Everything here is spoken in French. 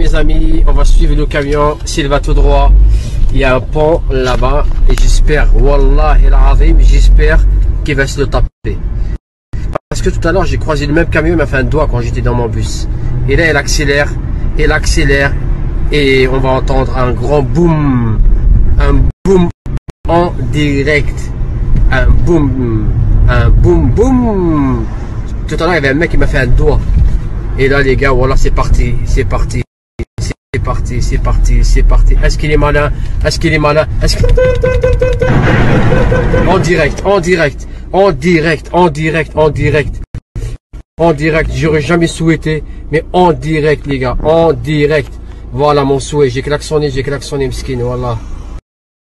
mes amis, on va suivre le camion, s'il va tout droit, il y a un pont là-bas, et j'espère, Wallah et j'espère qu'il va se le taper. Parce que tout à l'heure, j'ai croisé le même camion, il m'a fait un doigt quand j'étais dans mon bus. Et là, il accélère, il accélère, et on va entendre un grand boom, un boom en direct, un boom, un boom boom. Tout à l'heure, il y avait un mec qui m'a fait un doigt. Et là, les gars, voilà, c'est parti, c'est parti. C'est parti, c'est parti, c'est parti. Est-ce qu'il est malin? Est-ce qu'il est malin? Est-ce que... En direct, en direct, en direct, en direct, en direct. En direct, j'aurais jamais souhaité, mais en direct, les gars, en direct. Voilà mon souhait. J'ai klaxonné, j'ai klaxonné, mskin, voilà.